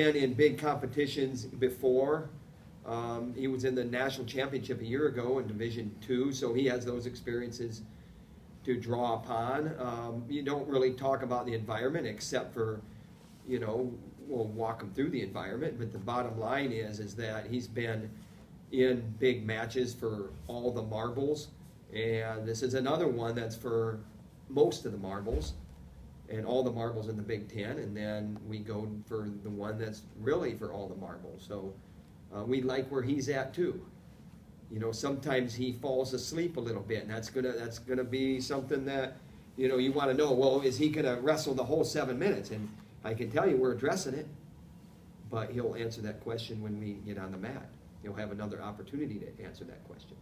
been in big competitions before. Um, he was in the national championship a year ago in Division Two, so he has those experiences to draw upon. Um, you don't really talk about the environment except for, you know, we'll walk him through the environment. But the bottom line is, is that he's been in big matches for all the marbles, and this is another one that's for most of the marbles and all the marbles in the Big Ten, and then we go for the one that's really for all the marbles. So uh, we like where he's at too. You know, sometimes he falls asleep a little bit, and that's gonna that's gonna be something that you know you want to know. Well, is he gonna wrestle the whole seven minutes? And I can tell you we're addressing it, but he'll answer that question when we get on the mat. He'll have another opportunity to answer that question.